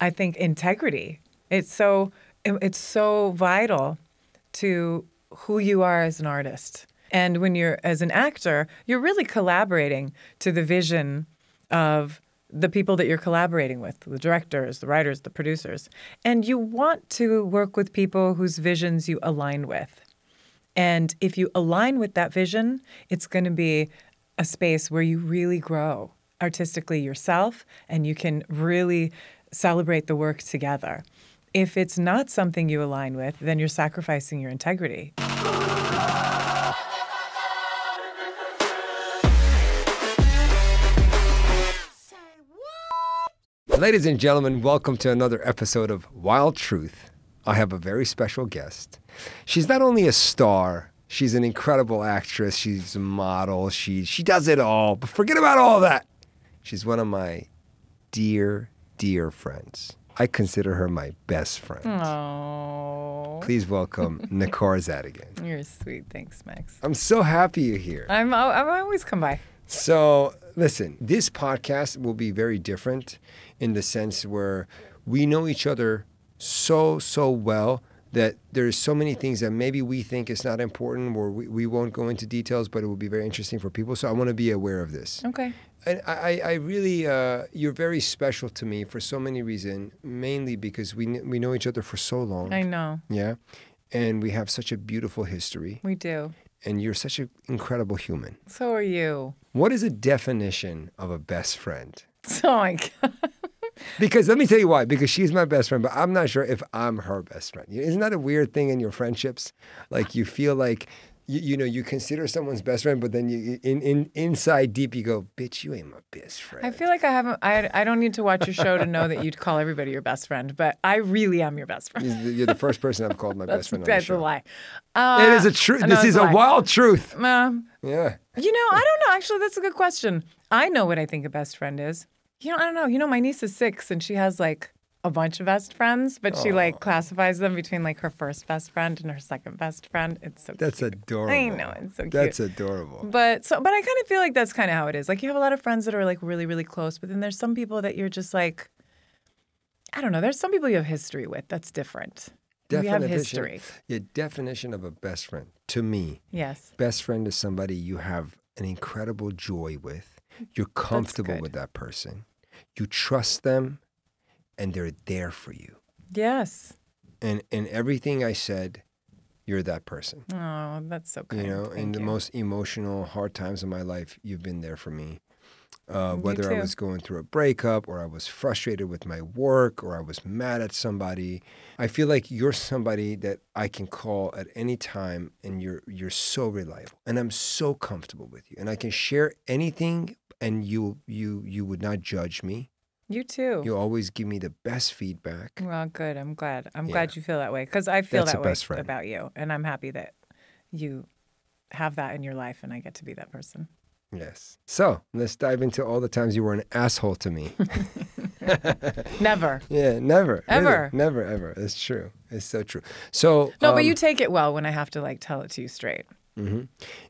I think integrity. It's so um, it's so vital to who you are as an artist. And when you're as an actor, you're really collaborating to the vision of the people that you're collaborating with, the directors, the writers, the producers. And you want to work with people whose visions you align with. And if you align with that vision, it's going to be a space where you really grow artistically yourself and you can really celebrate the work together. If it's not something you align with, then you're sacrificing your integrity. Ladies and gentlemen, welcome to another episode of Wild Truth. I have a very special guest. She's not only a star, she's an incredible actress, she's a model, she she does it all. But forget about all that. She's one of my dear, dear friends. I consider her my best friend. Oh, Please welcome Necar Zadegan. you're sweet. Thanks, Max. I'm so happy you're here. I'm I'm always come by. So, listen, this podcast will be very different in the sense where we know each other so, so well that there's so many things that maybe we think is not important or we, we won't go into details, but it will be very interesting for people. So, I want to be aware of this. Okay. And I, I I really, uh, you're very special to me for so many reasons, mainly because we, we know each other for so long. I know. yeah. And we have such a beautiful history. We do. And you're such an incredible human. So are you. What is a definition of a best friend? Oh my god. Because let me tell you why. Because she's my best friend, but I'm not sure if I'm her best friend. Isn't that a weird thing in your friendships? Like you feel like you, you know you consider someone's best friend, but then you in, in inside deep you go, bitch, you ain't my best friend. I feel like I haven't. I I don't need to watch your show to know that you'd call everybody your best friend, but I really am your best friend. You're the- You're the first person I've called my best friend that's a lie. Uh, It is a truth. This is a a wild truth. Um, Yeah. you know, I don't know. Actually, that's a good question. I know what I think a best friend is. You know, I don't know. You know, my niece is six and she has like a bunch of best friends, but she like classifies them between like her first best friend and her second best friend. It's so That's cute. adorable. I know it's so cute. That's adorable. But so, but I kind of feel like that's kind of how it is. Like you have a lot of friends that are like really, really close, but then there's some people that you're just like, I don't know. There's some people you have history with. That's different. We have history. Your definition of a best friend, to me, Yes. best friend is somebody you have an incredible joy with. You're comfortable with that person. You trust them and they're there for you. Yes. And and everything I said, you're that person. Oh, that's so kind. you know, Thank in the you. most emotional, hard times of my life, you've been there for me. Uh, whether I was going through a breakup or I was frustrated with my work or I was mad at somebody, I feel like you're somebody that I can call at any time and you're you're so reliable and I'm so comfortable with you and I can share anything and you you you would not judge me. You too. You always give me the best feedback. Well, good. I'm glad. I'm Yeah. glad you feel that way because I feel That's that way best friend. about you, and I'm happy that you have that in your life, and I get to be that person. Yes. So let's dive into all the times you were an asshole to me. Never. Yeah, never. really. Ever. never, ever. It's true. It's so true. So No, but um, you take it well when I have to like tell it to you straight. mhm.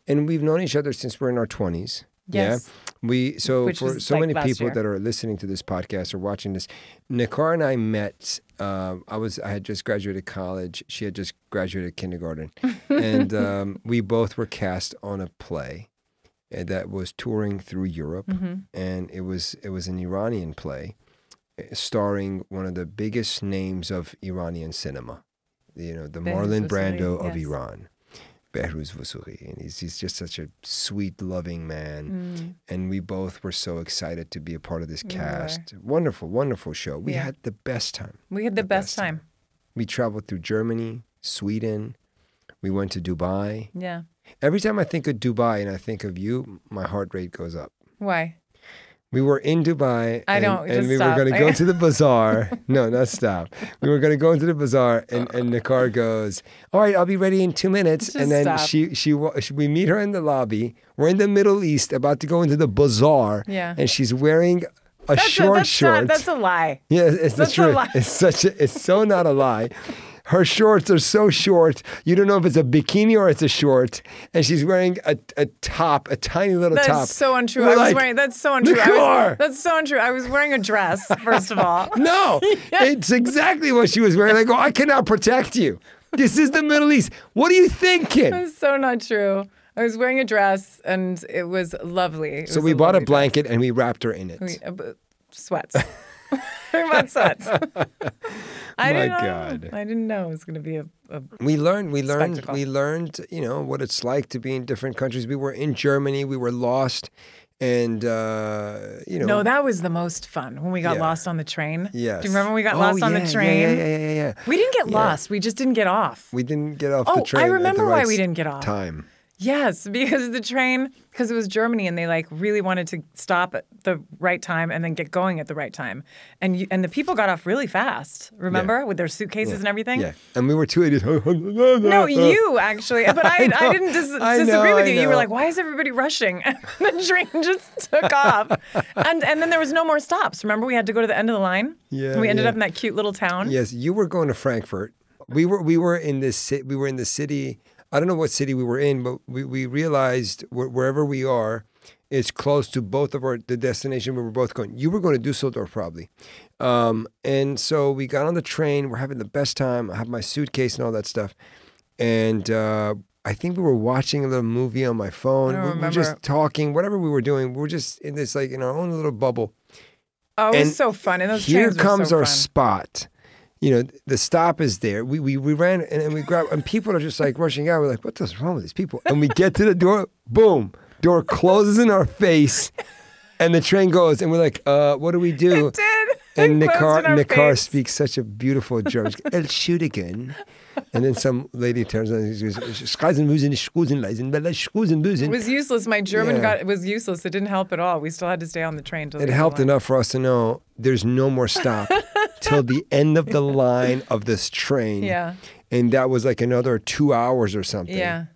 and we've known each other since we're in our twenties. Yes. Yeah. We so Which for so like, many people year. that are listening to this podcast or watching this, Necar and I met. Um, I was I had just graduated college. She had just graduated kindergarten, and um, we both were cast on a play uh, that was touring through Europe, hmm and it was it was an Iranian play, uh, starring one of the biggest names of Iranian cinema, you know, the Marlon Brando of yes. Iran, Behruz Vossoughi, and he's he's just such a sweet, loving man, Mm. and we both were so excited to be a part of this We cast. Wonderful, wonderful show. We Yeah. had the best time. We had the, The best, best time. We traveled through Germany, Sweden. We went to Dubai. Yeah. Every time I think of Dubai and I think of you, my heart rate goes up. Why? We were in Dubai. I and, don't- And we stop. were going to go to the bazaar. no, not stop. We were going to go into the bazaar, and, and the car goes, "All right, I'll be ready in two minutes." Just and then she, she she we meet her in the lobby. We're in the Middle East, about to go into the bazaar, Yeah. and she's wearing a That's short a, that's short. Not, that's a lie. yeah, it's the that's a truth. lie. It's such a, it's so not a lie. Her shorts are so short, you don't know if it's a bikini or it's a short. And she's wearing a, a top, a tiny little That's top. That's so untrue. We're I was wearing that's so untrue. Was, that's so untrue. I was wearing a dress, first of all. No, it's exactly what she was wearing. I go, I cannot protect you. This is the Middle East. What are you thinking? That's so not true. I was wearing a dress and it was lovely. It So was we bought a lovely dress. blanket and we wrapped her in it. We, uh, sweats. we bought sweats. I My didn't know. God. I didn't know it was going to be a, a We learned, we learned, Spectacle. we learned, you know, what it's like to be in different countries. We were in Germany, we were lost, and uh, you know, No, that was the most fun when we got Yeah. lost on the train. yes. Do you remember when we got Oh, lost on the train? Yeah, yeah, yeah, yeah. We didn't get Yeah. lost. We just didn't get off. We didn't get off Oh, the I train. at the remember why we didn't get off. Time. Yes, because the train, because it was Germany, and they like really wanted to stop at the right time and then get going at the right time, and you, and the people got off really fast. Remember, with their suitcases and everything. Yeah, and we were two idiots. No, you actually, but I, I, know. didn't dis- I know, disagree with you. You were like, "Why is everybody rushing?" And the train just took off, and and then there was no more stops. Remember, we had to go to the end of the line. Yeah, and we ended yeah. up in that cute little town. Yes, you were going to Frankfurt. We were we were in this we were in the city. I don't know what city we were in, but we, we realized wh- wherever we are, it's close to both of our the destination we were both going. You were going to Dusseldorf probably, um, and so we got on the train. We're having the best time. I have my suitcase and all that stuff, and uh, I think we were watching a little movie on my phone. We were just talking, whatever we were doing. We were just in this like in our own little bubble. Oh, it was so fun, and those Here comes so our fun. spot. You know, the stop is there. We, we we ran and, and we grab and people are just like rushing out. We're like, what is wrong with these people? And we get to the door, boom, door closes in our face, and the train goes, and we're like, uh, what do we do? It did. And Necar, Necar face. speaks such a beautiful German. El shoot again. And then some lady turns around and she goes, Schusenleisen, Bella It was useless. My German Yeah. got it was useless. It didn't help at all. We still had to stay on the train. Till It helped enough for us to know there's no more stop till the end of the line of this train. Yeah, And that was like another two hours or something. yeah.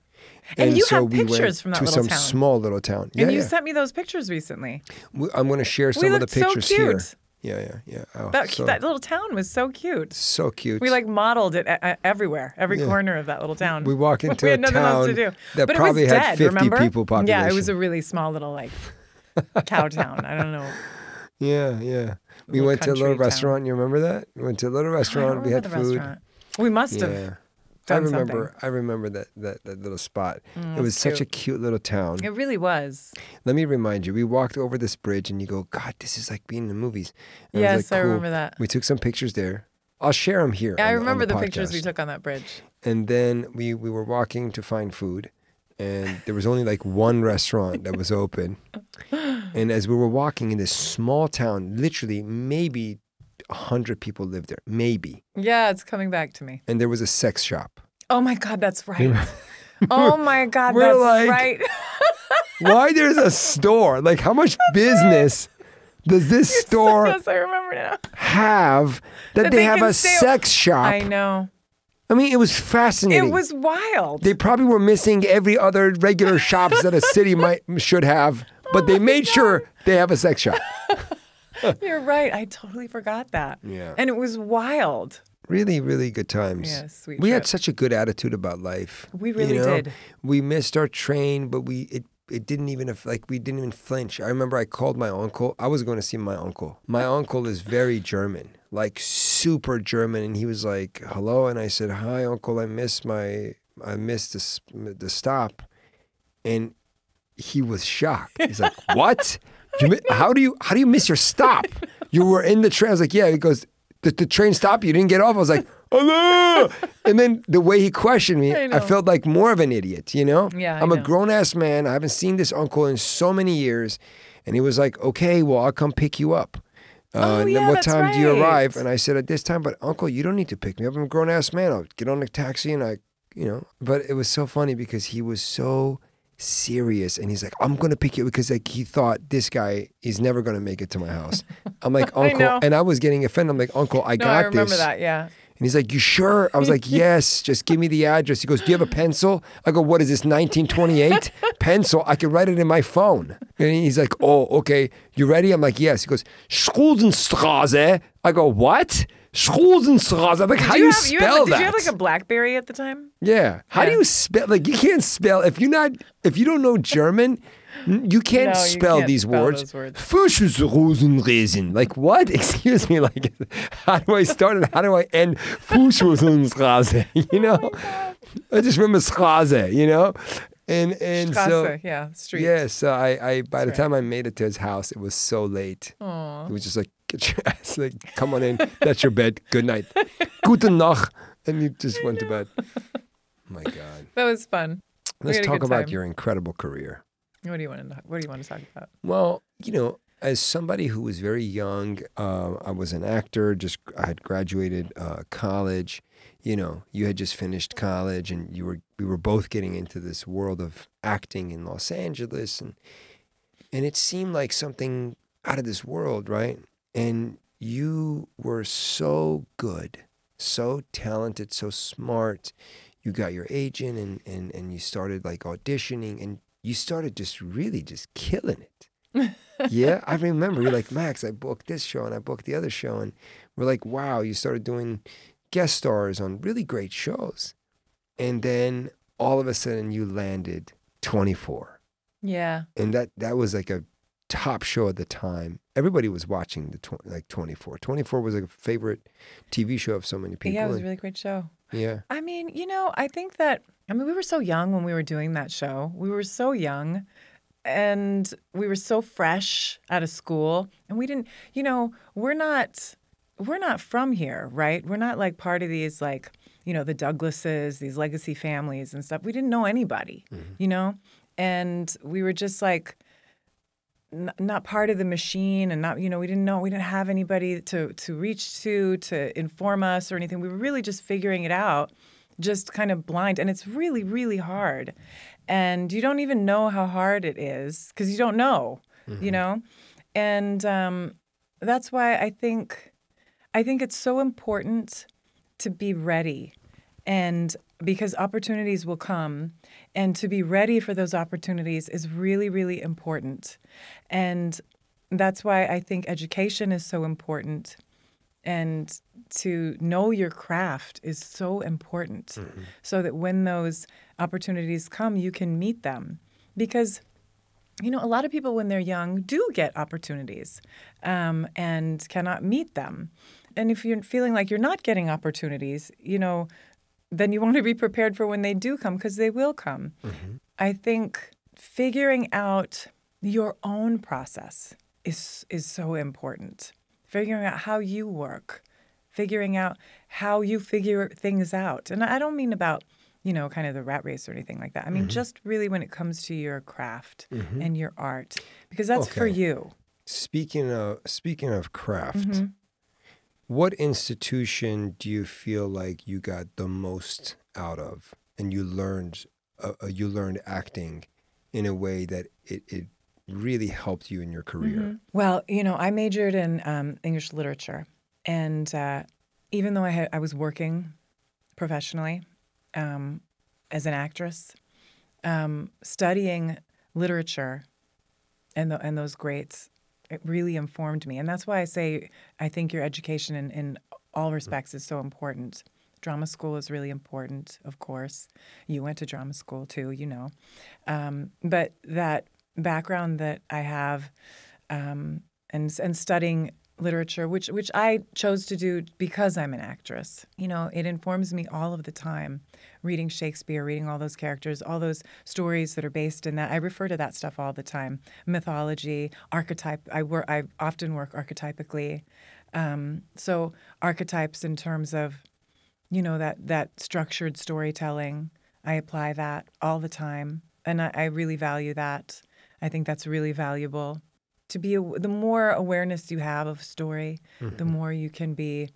And, you so have we went pictures from that to little some town. small little town. Yeah, and you yeah. sent me those pictures recently. We- I'm going to share some of the so pictures cute. here. Yeah, yeah, yeah. Oh, That so, that little town was so cute. so cute. We like modeled it a- a- everywhere, every Yeah. corner of that little town. We walk into we a had nothing else to town do. that but probably it was had dead, 50 remember? people Yeah, it was a really small little like cow town. I don't know. yeah, yeah. We went to a little town. restaurant. You remember that? We went to a little restaurant. We had food. restaurant. We must have. Yeah. I remember. something. Mm, I remember that, that that little spot. it was such a cute. cute little town. It really was. Let me remind you. We walked over this bridge, and you go, God, this is like being in the movies. And yes, like, I remember that. We took some pictures there. I'll share them here. Yeah, I remember the, the, pictures we took on that bridge. And then we we were walking to find food, and there was only like one restaurant that was open. And as we were walking in this small town, literally maybe a hundred people lived there, maybe. Yeah, it's coming back to me. And there was a sex shop. Oh my God, that's right. oh my God, We're that's like- right. Why there's a store? Like how much business does this store I remember now. have that, That they, they have a sex shop? I know. I mean, it was fascinating. It was wild. They probably were missing every other regular shops that a city might should have, but they made sure they have a sex shop. You're right. I totally forgot that. Yeah. And it was wild. Really, really good times. Yeah, sweet we had such a good attitude about life. We you really know? did. We missed our train, but we it it didn't even like we didn't even flinch. I remember I called my uncle. I was going to see my uncle. My uncle is very German, like super German, and he was like, "Hello," and I said, "Hi, uncle. I missed my I missed the the stop," and he was shocked. He's like, "What? You, how do you how do you miss your stop? You were in the train." I was like, "Yeah." He goes, "The, the train stopped. You didn't get off." I was like, "Oh no!" And then the way he questioned me, I I, felt like more of an idiot. You know? Yeah, I I'm a grown ass man. I haven't seen this uncle in so many years, and he was like, "Okay, well, I'll come pick you up." Uh, Oh, and then yeah, what time do you arrive? And I said at this time, but uncle, you don't need to pick me up. I'm a grown ass man. I'll get on a taxi and I, you know. But it was so funny because he was so serious and he's like, I'm gonna pick you because like he thought this guy is never gonna make it to my house. I'm like, Uncle, know. and I was getting offended. I'm like, Uncle, I no, got I remember this. that. Yeah. And he's like, You sure? I was like, Yes, just give me the address. He goes, Do you have a pencil? I go, What is this, 1928? pencil? I can write it in my phone. And he's like, Oh, okay. You ready? I'm like, Yes. He goes, Schuldenstraße. I go, What? Schrozenstraße. I'm like, how Did do you, have, you spell have, that? Did you have like a BlackBerry at the time? yeah. How do you spell? Like, you can't spell if you're not if you don't know German. You can't No, you spell can't these spell words. words. Fußrosenresen. Like what? Excuse me. Like how do I start and how do I end Fußrosenstraße? You oh know, Oh I just remember Straße. You know, and and so yeah, street. yeah. So I I by the right. time I made it to his house, it was so late. Aw. It was just like get your ass like come on in. That's your bed. Good night. Guten Nacht. And you just went to bed. My God. That was fun. Let's talk about time. your incredible career. What do you want to What do you want to talk about? Well, you know, as somebody who was very young, uh, I was an actor. Just I had graduated uh, college. You know, you had just finished college, and you were we were both getting into this world of acting in Los Angeles, and and it seemed like something out of this world, right? And you were so good, so talented, so smart. You got your agent, and and and you started like auditioning, and you started just really just killing it. yeah, I remember you're like Max. I booked this show and I booked the other show, and we're like, wow, you started doing guest stars on really great shows, and then all of a sudden you landed 24, Yeah. and that that was like a top show at the time. Everybody was watching the tw- like 24. 24 was like a favorite TV show of so many people. Yeah, it was a really great show. yeah. I mean, you know, I think that I mean, we were so young when we were doing that show. We were so young and we were so fresh out of school and we didn't, you know, we're not we're not from here, right? We're not like part of these like, you know, the Douglases, these legacy families and stuff. We didn't know anybody, mm-hmm. you know? And we were just like not part of the machine and not you know we didn't know we didn't have anybody to to reach to to inform us or anything. We were really just figuring it out just kind of blind. And it's really really hard. And you don't even know how hard it is because you don't know you know? And um, that's why i think i think it's so important to be ready. And because opportunities will come and to be ready for those opportunities is really really important. And that's why i think education is so important. And to know your craft is so important so that when those opportunities come you can meet them. Because you know a lot of people when they're young do get opportunities um, and cannot meet them. And if you're feeling like you're not getting opportunities you know then you want to be prepared for when they do come because they will come. Mm-hmm. I think figuring out your own process is is so important. Figuring out how you work figuring out how you figure things out. And i don't mean about you know kind of the rat race or anything like that. I mean mm-hmm. just really when it comes to your craft mm-hmm. and your art because that's for you. Speaking of speaking of craft, Mm-hmm. What institution do you feel like you got the most out of, and you learned uh, uh, you learned acting in a way that it, it really helped you in your career? Well, you know, I majored in um, English literature, and uh, even though I had I was working professionally um, as an actress, um, studying literature and the, and those greats, it really informed me, and that's why I say I think your education in, in all respects is so important. Drama school is really important, of course. You went to drama school too, you know, um, but that background that I have um, and and studying literature, which which I chose to do because I'm an actress. You know, it informs me all of the time. Reading Shakespeare, reading all those characters, all those stories that are based in that. I refer to that stuff all the time. Mythology, archetype. I work. I often work archetypically. Um, so archetypes in terms of, you know, that that structured storytelling. I apply that all the time, and I, I really value that. I think that's really valuable. To be the more awareness you have of story, the more you can be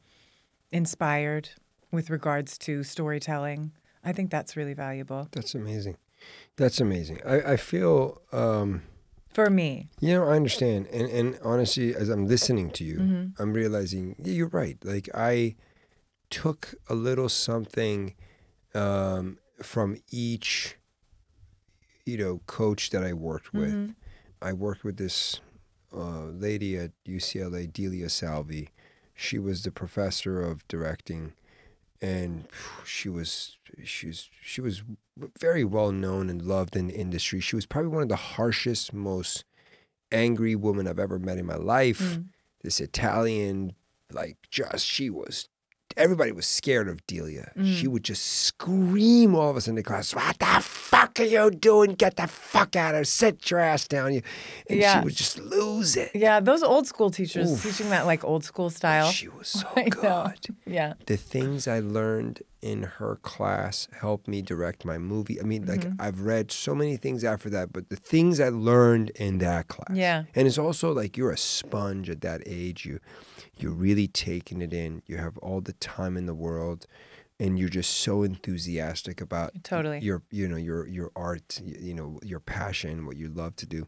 inspired with regards to storytelling. I think that's really valuable That's amazing. That's amazing. I, I feel, um, for me. you know, I understand. And, and honestly, as I'm listening to you, Mm-hmm. I'm realizing yeah, you're right. Like, I took a little something um, from each, you know, coach that I worked with. Mm-hmm. I worked with this uh, lady at UCLA, Delia Salvi. She was the professor of directing, and she was she was she was very well known and loved in the industry. She was probably one of the harshest, most angry woman I've ever met in my life. Mm. This Italian, like just she was everybody was scared of Delia. She Mm. would just scream all of us in the class, What the fuck are you doing? Get the fuck out of here. Sit your ass down. You and Yeah. she would just lose it. Yeah, those old school teachers Oof. teaching that like old school style. She was so I know. good. Yeah. The things I learned in her class helped me direct my movie. I mean, like Mm-hmm. I've read so many things after that, but the things I learned in that class. Yeah. And it's also like you're a sponge at that age. You you're really taking it in. You have all the time in the world and you're just so enthusiastic about Totally. your you know your your art, you know, your passion, what you love to do.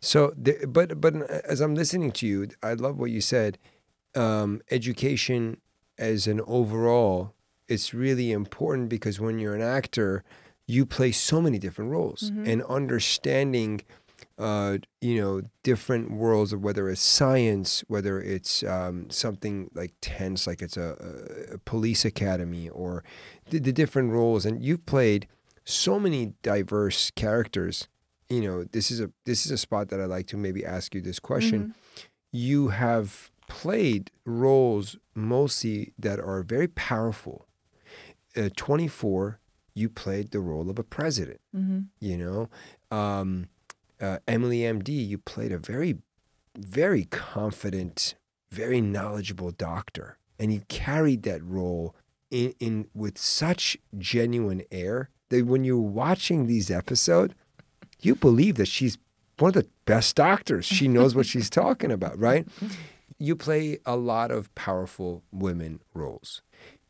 So, the, but but as I'm listening to you, I love what you said. Um, education as an overall, it's really important because when you're an actor, you play so many different roles, and understanding, uh, you know, different worlds of whether it's science, whether it's um, something like tense, like it's a, a, police academy, or the, the different roles, and you've played so many diverse characters. You know this is a this is a spot that i like to maybe ask you this question. You have played roles mostly that are very powerful. Uh, 24 you played the role of a president hmm you know? Um, uh, emily md you played a very very confident very knowledgeable doctor and you carried that role in, in with such genuine air that when you're watching these episodes you believe that she's one of the best doctors. She knows what she's talking about right? You play a lot of powerful women roles.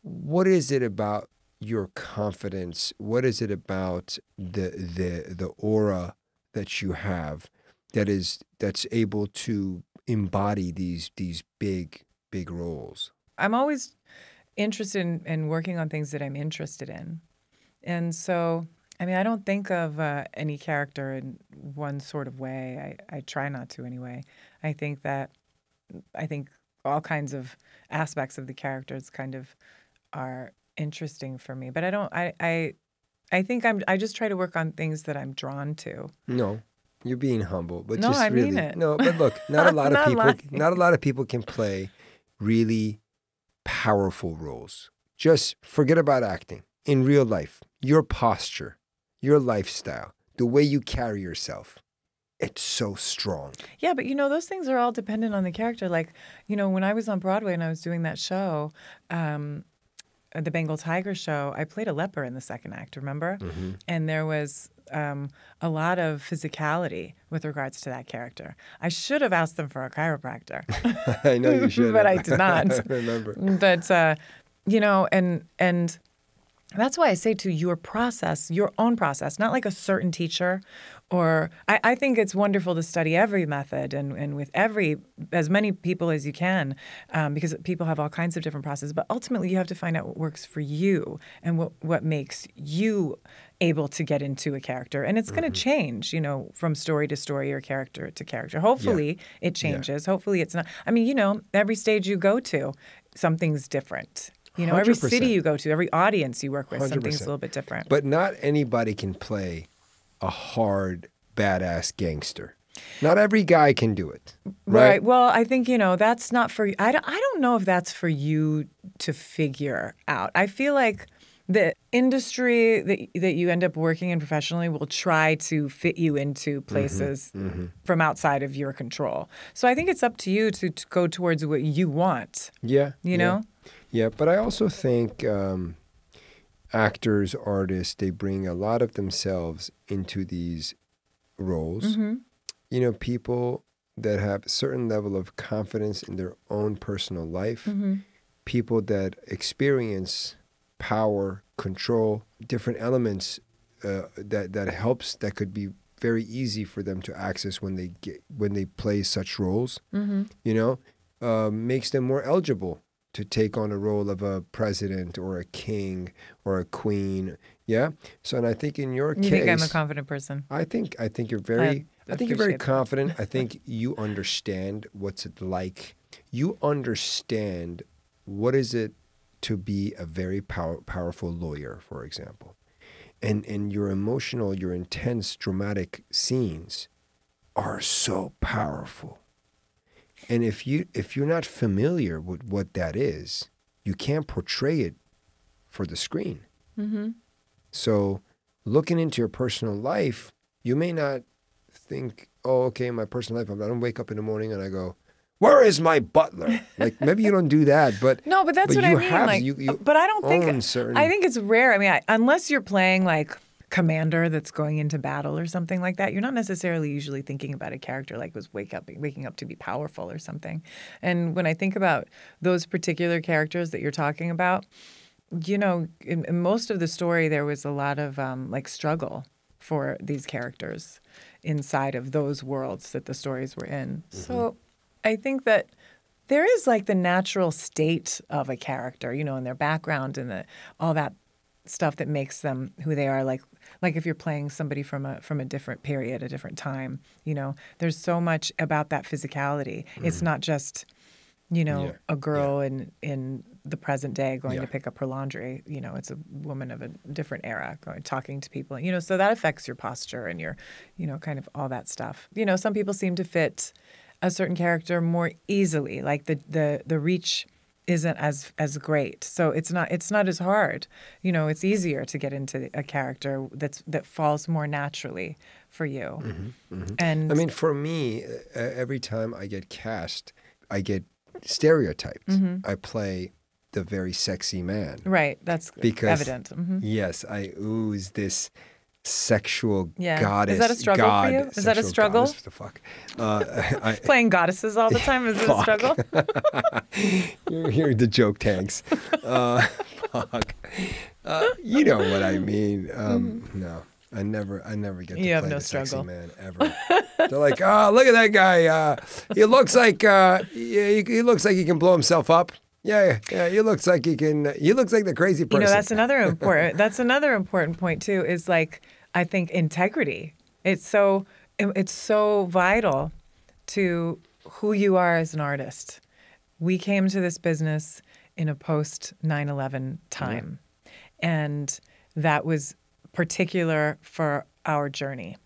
What is it about your confidence? What is it about the the the aura that you have that is that's able to embody these these big big roles I'm always interested in, in working on things that I'm interested in. And so, I mean, I don't think of uh, any character in one sort of way. I, I try not to anyway. I think that, I think all kinds of aspects of the characters kind of are interesting for me. But I don't, I, I, I think I'm, I just try to work on things that I'm drawn to. No, you're being humble, but No, just I really mean it. no. But look, not a lot of people, lying. not a lot of people can play really powerful roles. Just forget about acting in real life. Your posture, your lifestyle, the way you carry yourself, it's so strong. Yeah, but you know, those things are all dependent on the character. Like, you know, when I was on Broadway and I was doing that show, um, the Bengal Tiger show, I played a leper in the second act, remember? And there was um, a lot of physicality with regards to that character. I should have asked them for a chiropractor. I know you should, But I did not. I remember. but uh, you know, and and that's why I say to your process, your own process, not like a certain teacher, or I, I think it's wonderful to study every method and, and with every as many people as you can, um, because people have all kinds of different processes. But ultimately, you have to find out what works for you and what what makes you able to get into a character, and it's going to change, you know, from story to story or character to character. Hopefully, it changes. Hopefully, it's not. I mean, you know, every stage you go to, something's different. You know, every city you go to, every audience you work with, something's 100%. a little bit different. But not anybody can play a hard, badass gangster. Not every guy can do it. Right. Right. Well, I think, you know, that's not for I don't, I don't know if that's for you to figure out. I feel like the industry that that you end up working in professionally will try to fit you into Mm-hmm. places from outside of your control. So I think it's up to you to, to go towards what you want, Yeah. you yeah. know? Yeah, but I also think um, actors, artists, they bring a lot of themselves into these roles. Mm-hmm. You know, people that have a certain level of confidence in their own personal life, Mm-hmm. people that experience power, control, different elements uh, that that helps that could be very easy for them to access when they get when they play such roles Mm-hmm. you know, uh, makes them more eligible to take on a role of a president or a king or a queen. Yeah. So, and I think in your You case, think I'm a confident person? I think I think you're very. I, think you're very that. confident. I think you understand what's it like. you understand what is it to be a very power, powerful lawyer, for example, and and your emotional, your intense, dramatic scenes are so powerful. And if you if you're not familiar with what that is, you can't portray it for the screen. Mm-hmm. So, looking into your personal life, you may not think, "Oh, okay, my personal life." I don't wake up in the morning and I go, "Where is my butler?" like maybe you don't do that, but No, but that's But what I mean. have- like, you- you but I don't think certain- I think it's rare. I mean, I, unless you're playing like commander that's going into battle or something like that, you're not necessarily usually thinking about a character like was wake up waking up to be powerful or something. And when I think about those particular characters that you're talking about, you know, in, in most of the story there was a lot of um, like struggle for these characters inside of those worlds that the stories were in. So I think that there is like the natural state of a character, you know, and their background and the all that stuff that makes them who they are. Like like if you're playing somebody from a from a different period, a different time, you know, there's so much about that physicality. It's not just you know Mm-hmm. Yeah, a girl in in the present day going Yeah. to pick up her laundry. You know, it's a woman of a different era going talking to people. You know, so that affects your posture and your, you know, kind of all that stuff. You know, some people seem to fit a certain character more easily. Like the the the reach isn't as as great. So it's not it's not as hard. You know, it's easier to get into a character that's that falls more naturally for you. And I mean, for me, uh, every time I get cast, I get stereotyped. Mm-hmm. I play the very sexy man. right, that's Because- evident. hmm Yes, I ooze this sexual Yeah. Is that a struggle for you? Is that a struggle? goddess, What the fuck? Uh, I, Playing goddesses all the time is it a struggle? you're, you're the joke tanks. Uh, fuck. Uh, you know what I mean. Um, No, I never, I never get to. You have play no the sexy struggle. man ever. They're like, oh, look at that guy. Uh, he looks like, uh, he, he looks like he can blow himself up. Yeah, yeah. He looks like he can. He looks like the crazy person. You know, that's another important. that's another important point too. Is like I think integrity. It's so um, it's so vital to who you are as an artist. We came to this business in a post 9/11 time, and that was particular for our journey.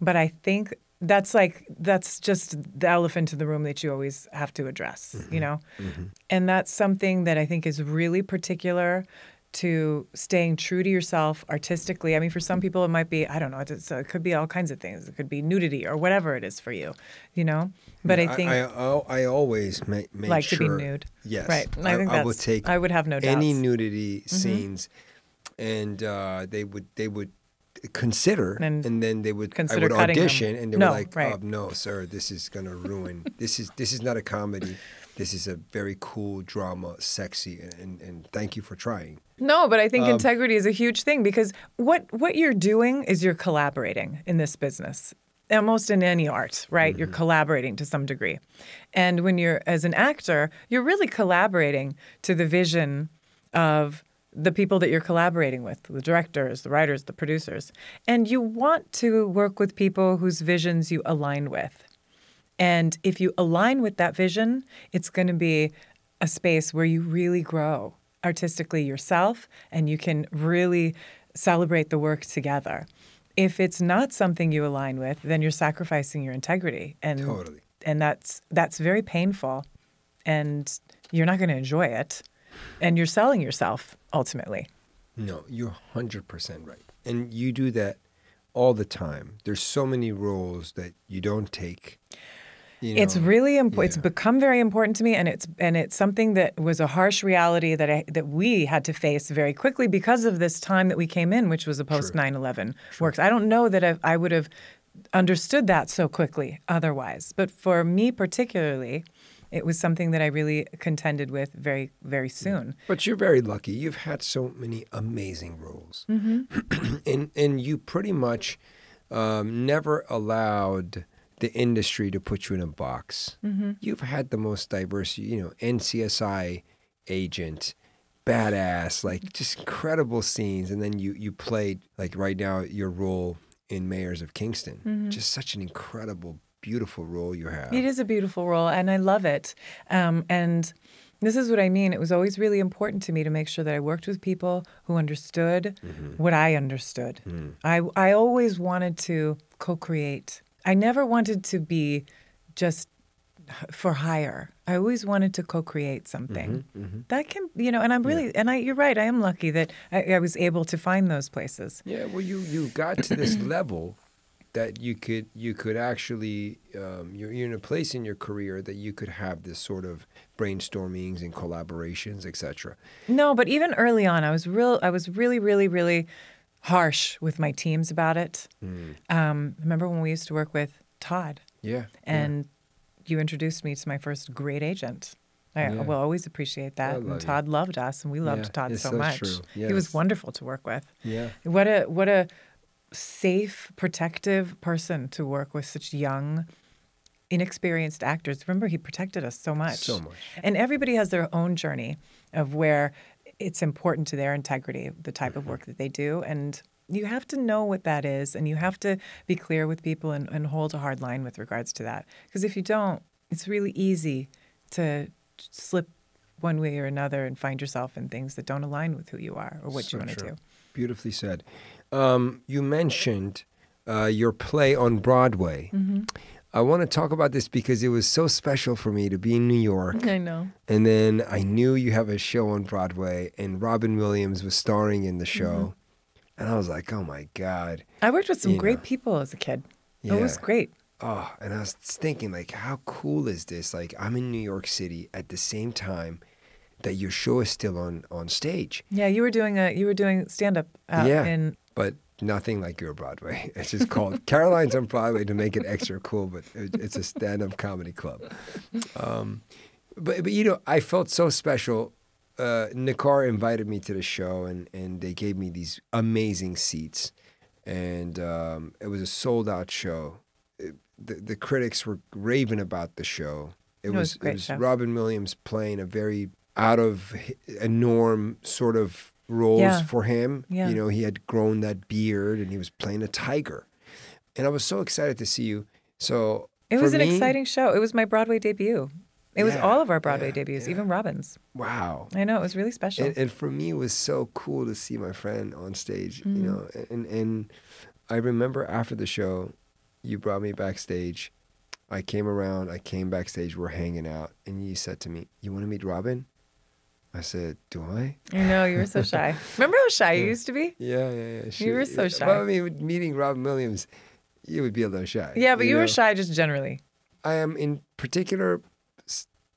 But I think that's like that's just the elephant in the room that you always have to address, you know. And that's something that I think is really particular to staying true to yourself artistically. I mean, for some people, it might be I don't know. It's, it could be all kinds of things. It could be nudity or whatever it is for you, you know. But I think I, I, I always make, make like to be nude. Yes, Right. I, I, think I that's. would take I would have no doubts. Mm-hmm. any nudity scenes, and uh, they would they would consider, And and, then they would consider I would cutting them. audition, and they No, were like, right. oh, "No, sir, this is gonna ruin. this is this is not a comedy. This is a very cool drama, sexy, and and, and thank you for trying." No, but I Um, think integrity is a huge thing because what what you're doing is you're collaborating in this business. Almost in any art, right? You're collaborating to some degree. And when you're as an actor, you're really collaborating to the vision of the people that you're collaborating with, the directors, the writers, the producers. And you want to work with people whose visions you align with. And if you align with that vision, it's going to be a space where you really grow artistically yourself and you can really celebrate the work together. If it's not something you align with, then you're sacrificing your integrity and Totally. and that's that's very painful and you're not going to enjoy it and you're selling yourself ultimately. No, you're hundred percent right, and you do that all the time. There's so many roles that you don't take. You it's really important. It's become very important to me, and it's and it's something that was a harsh reality that I, that we had to face very quickly because of this time that we came in, which was a post 9/11 works. I don't know that I, I would have understood that so quickly otherwise, but for me particularly, it was something that I really contended with very very soon. But you're very lucky. You've had so many amazing roles, Mm-hmm. and and you pretty much um, never allowed the industry to put you in a box. Mm-hmm. You've had the most diverse, you know, NCSI agent, badass, like just incredible scenes, and then you you played like right now your role in Mayors of Kingstown, Mm-hmm. just such an incredible beautiful role you have. It is a beautiful role, and I love it. Um, and this is what I mean. It was always really important to me to make sure that I worked with people who understood mm-hmm. what I understood. Hmm. I, I always wanted to co create. I never wanted to be just for hire. I always wanted to co-create something. Mm-hmm, mm-hmm. That can, you know, and I'm really, and I, you're right. I am lucky that I, I was able to find those places. Yeah, well, you you got to this level that you could you could actually um, you're, you're in a place in your career that you could have this sort of brainstormings and collaborations, etc. No, but even early on, I was real. I was really, really, really harsh with my teams about it. Um, remember when we used to work with Todd, Yeah, and you introduced me to my first great agent. I Yeah. will always appreciate that. And Todd loved us, and we loved Yeah, Todd so, so much. true. He was wonderful to work with. yeah, What a what a safe, protective person to work with such young, inexperienced actors. Remember, he protected us so much. So much. And everybody has their own journey of where it's important to their integrity, the type Mm-hmm. of work that they do. And you have to know what that is and you have to be clear with people and, and hold a hard line with regards to that. Because if you don't, it's really easy to slip one way or another and find yourself in things that don't align with who you are or what So you want to do. Beautifully said. Um, you mentioned uh, your play on Broadway. Mm-hmm. I want to talk about this because it was so special for me to be in New York. I know. And then I knew you have a show on Broadway, and Robin Williams was starring in the show. Mm-hmm. And I was like, oh my God. I worked with some You great know. people as a kid. Yeah. It was great. Oh, and I was thinking, like, how cool is this? Like, I'm in New York City at the same time that your show is still on, on stage. Yeah, you were doing a you were doing stand up out Yeah. in but nothing like your Broadway. It's just called Caroline's on Broadway to make it extra cool, but it- it's a stand-up comedy club. Um, but but you know, I felt so special. Uh, Necar invited me to the show, and and they gave me these amazing seats, and um, it was a sold-out show. It- the the critics were raving about the show. It, It was was it was show. Robin Williams playing a very out of a norm sort of roles Yeah. for him. Yeah. You know, he had grown that beard and he was playing a tiger. And I was so excited to see you. So It was an me- exciting show. It was my Broadway debut. It was all of our Broadway yeah, debuts, yeah. even Robin's. Wow. I know it was really special. And, and for me, it was so cool to see my friend on stage, Mm-hmm. you know. And and I remember after the show, you brought me backstage. I came around. I came backstage. We're hanging out, and you said to me, "You want to meet Robin?" I said, "Do I?" I know you were so shy. Remember how shy you used to be? Yeah, yeah, yeah. You were so shy. Well, I mean, meeting Robin Williams, you would be a little shy. Yeah, but you, were know? shy just generally. I am in particular,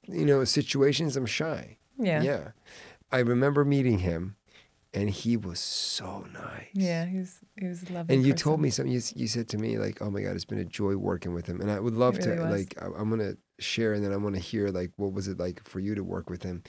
you know, situations. I'm shy. Yeah. Yeah. I remember meeting him, and he was so nice. Yeah, he was he was lovely. And you person. told me something. You, you said to me like, "Oh my God, it's been a joy working with him." And I would love It to was. like. I, I'm gonna share, and then I want to hear like, what was it like for you to work with him?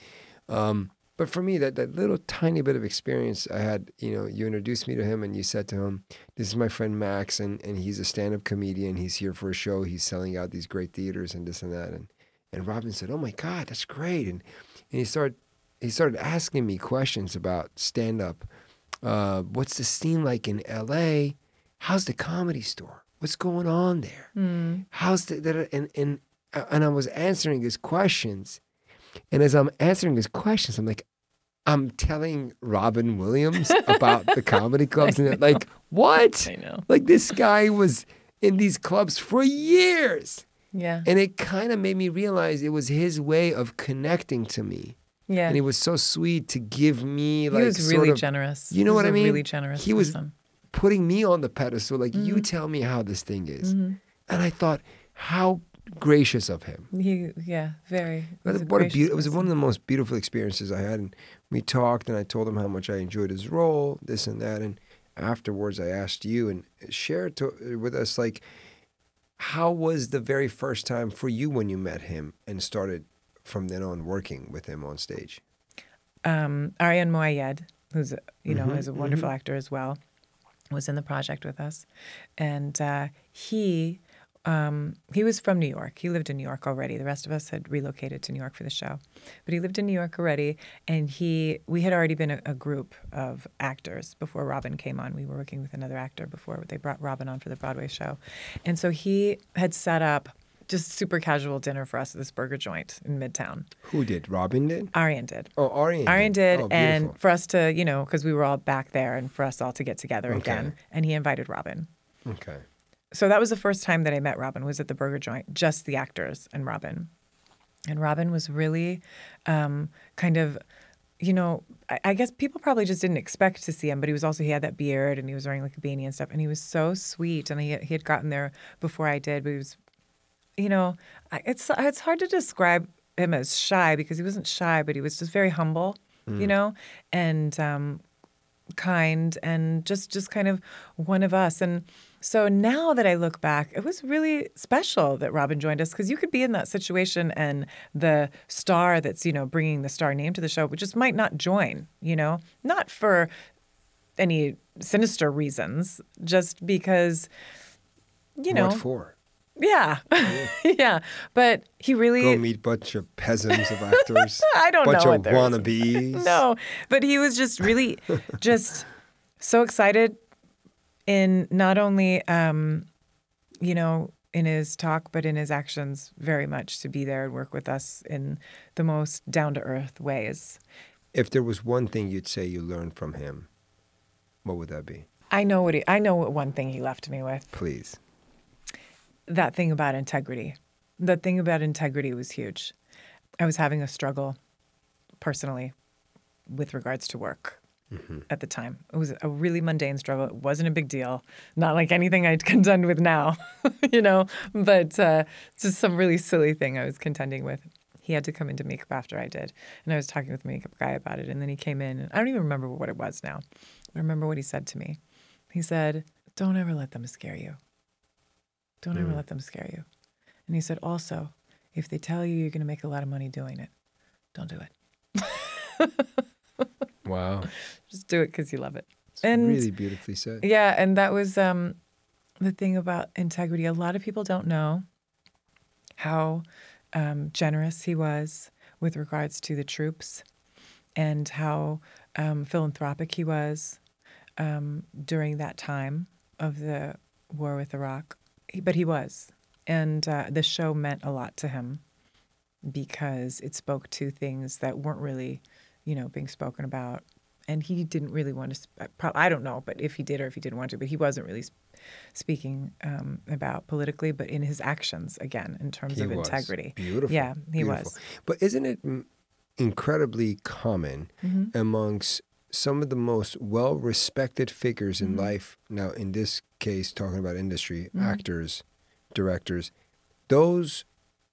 Um, but for me, that that little tiny bit of experience I had, you know, you introduced me to him, and you said to him, "This is my friend Max, and and he's a stand-up comedian. He's here for a show. He's selling out these great theaters and this and that." And and Robin said, "Oh my God, that's great!" And and he started he started asking me questions about stand-up. Uh, what's the scene like in L.A.? How's the comedy store? What's going on there? Hmm. How's the that? And and uh, and I was answering his questions, and as I'm answering his questions, I'm like, I'm telling Robin Williams about the comedy clubs, and like, what? I know. Like this guy was in these clubs for years, Yeah. and it kind of made me realize it was his way of connecting to me, Yeah. and he was so sweet to give me like he was sort really of generous. you know what I mean? Really generous. He was- putting me on the pedestal, like you Mm-hmm. tell me how this thing is, and I thought, how gracious of him. He yeah, very. he was What a beautiful! It was one of the most beautiful experiences I had, and we talked, and I told him how much I enjoyed his role, this and that, and afterwards I asked you and share to, with us like, how was the very first time for you when you met him and started from then on working with him on stage? um, Arian Moayed, who's a- you know Mhm, is a wonderful actor as well, was in the project with us, and uh, he um, he was from New York. He lived in New York already. The rest of us had relocated to New York for the show, but he lived in New York already. And he, we had already been a, a group of actors before Robin came on. We were working with another actor before they brought Robin on for the Broadway show, and so he had set up just super casual dinner for us at this burger joint in Midtown. Who did? Robin did? Arian did. Oh, Arian. Arian did, Oh, and for us to, you know, because we were all back there, and for us all to get together Okay. again. And he invited Robin. Okay. So that was the first time that I met Robin. Was at the Burger Joint, just the actors and Robin. And Robin was really um, kind of, you know, I, I guess people probably just didn't expect to see him, but he was also he had that beard and he was wearing like a beanie and stuff, and he was so sweet. And he he had gotten there before I did, but he was, you know, I- it's it's hard to describe him as shy because he wasn't shy, but he was just very humble, you know, and um, kind and just just kind of one of us and so now that i look back it was really special that robin joined us because you could be in that situation and the star that's you know bringing the star name to the show but just might not join you know not for any sinister reasons just because you know what for? yeah yeah but he really Go meet bunch of peasants of actors. I don't bunch know of what they're- wannabes. no, but he was just really just so excited in not only um, you know in his talk but in his actions very much to be there and work with us in the most down to earth ways. If there was one thing you'd say you learned from him, what would that be? I know what he, I know what one thing he left me with. Please. That thing about integrity. The thing about integrity was huge. I was having a struggle personally with regards to work at the time. It was a really mundane struggle. It wasn't a big deal. Not like anything I'd contend with now, you know, but uh, just some really silly thing I was contending with. He had to come into makeup after I did. And I was talking with the makeup guy about it. And then he came in, and I don't even remember what it was now. I remember what he said to me. He said, Don't ever let them scare you. Don't ever let them scare you. And he said, Also, if they tell you you're going to make a lot of money doing it, don't do it. Wow. Just do it because you love it. It's And really beautifully said. yeah, and that was um, the thing about integrity. A lot of people don't know how um, generous he was with regards to the troops and how um, philanthropic he was um, during that time of the war with Iraq. He, but he was. And uh, the show meant a lot to him because it spoke to things that weren't really, you know, being spoken about. And he didn't really want to. I don't know, but if he did or if he didn't want to, but he wasn't really sp- speaking um, about politically, but in his actions again, in terms He of was. integrity. Beautiful. Yeah, he Beautiful. was. But isn't it incredibly common Mm-hmm. amongst some of the most well respected figures Mm-hmm. in life? Now, in this case, talking about industry, Mm-hmm. actors, directors, those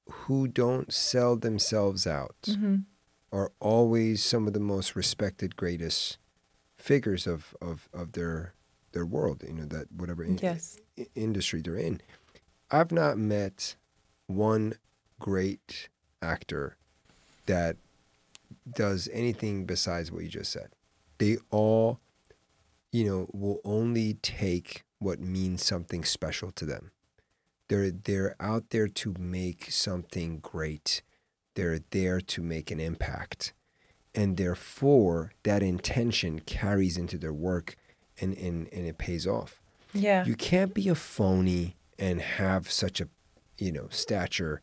who don't sell themselves out Mm-hmm. Are always some of the most respected, greatest figures of, of, of their their world, you know, that whatever in- Yes. industry they're in. I've not met one great actor that does anything besides what you just said. They all, you know, will only take what means something special to them. They're they're out there to make something great. They're there to make an impact. And therefore that intention carries into their work and, and, and it pays off. Yeah. You can't be a phony and have such a, you know, stature,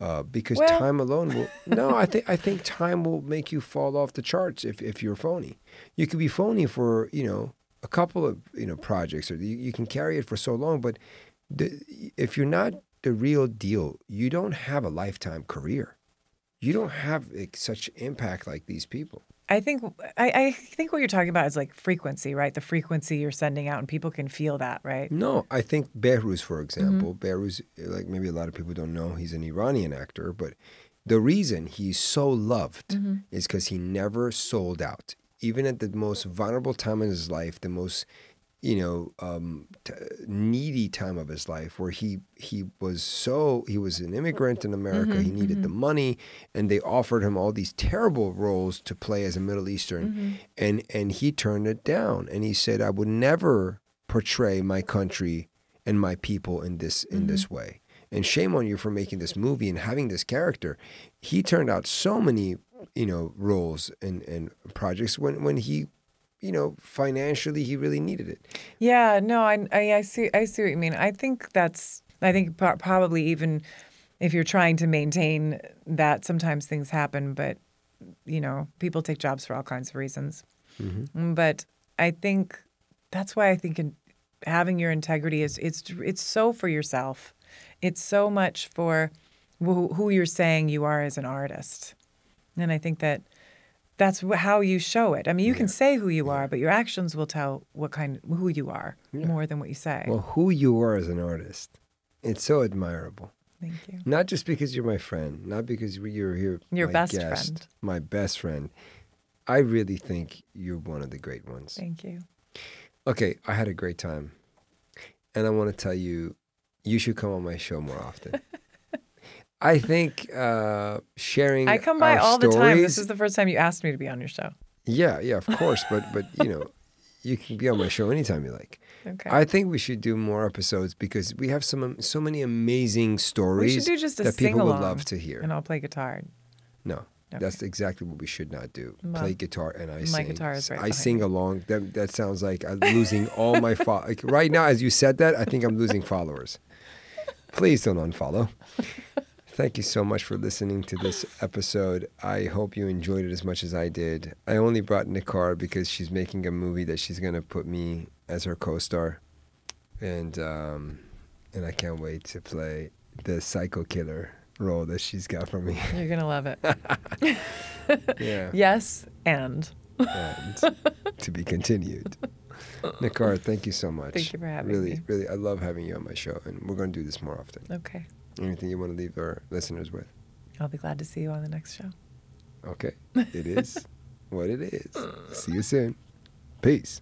uh, because Well- time alone will. no, I think I think time will make you fall off the charts if if you're phony. You could be phony for you know a couple of you know projects, or you, you can carry it for so long, but the, if you're not the real deal, you don't have a lifetime career. You don't have like, such impact like these people. I think I, I think what you're talking about is like frequency, right? The frequency you're sending out, and people can feel that, right? No, I think Behruz, for Mm-hmm. example, Behruz, like maybe a lot of people don't know, he's an Iranian actor, but the reason he's so loved Mm-hmm. is because he never sold out. Even at the most vulnerable time in his life, the most, you know, um, t- needy time of his life, where he he was so he was an immigrant in America, Mm-hmm, he needed the money, and they offered him all these terrible roles to play as a Middle Eastern, Mm-hmm. and and he turned it down, and he said, "I would never portray my country and my people in this in this way." And shame on you for making this movie and having this character. He turned out so many, you know, roles and, and projects when, when he, you know, financially he really needed it. Yeah, no, I, I, I see, I see what you mean. I think that's, I think pro- probably even if you're trying to maintain that, sometimes things happen, but you know, people take jobs for all kinds of reasons. Mm, But I think that's why I think in, having your integrity is it's it's so for yourself. It's so much for who, who you're saying you are as an artist, and I think that that's how you show it. I mean, you can say who you are, but your actions will tell what kind who you are more than what you say. Well, who you are as an artist, it's so admirable. Thank you. Not just because you're my friend, not because you're here, Your best guest, friend. my best friend. I really think you're one of the great ones. Thank you. Okay, I had a great time, and I want to tell you, you should come on my show more often. I think uh, sharing. I come by all the time. This is the first time you asked me to be on your show. Yeah, yeah, of course, but but you know, you can be on my show anytime you like. Okay. I think we should do more episodes because we have some so many amazing we stories should do just a that people would love to hear. and I'll play guitar. No, that's exactly what we should not do. Play guitar and I my sing. guitar is right I sing me. along. That that sounds like I'm losing all my fo- like right now. As you said that, I think I'm losing followers. Please don't unfollow. Thank you so much for listening to this episode. I hope you enjoyed it as much as I did. I only brought Necar because she's making a movie that she's gonna put me as her co-star, and um, and I can't wait to play the psycho killer role that she's got for me. You're gonna love it. yeah. yes, and and to be continued. Necar, thank you so much. Thank you for having really, me. Really, really, I love having you on my show, and we're going to do this more often. okay. Anything you want to leave our listeners with? I'll be glad to see you on the next show. Okay, it is what it is. See you soon. Peace.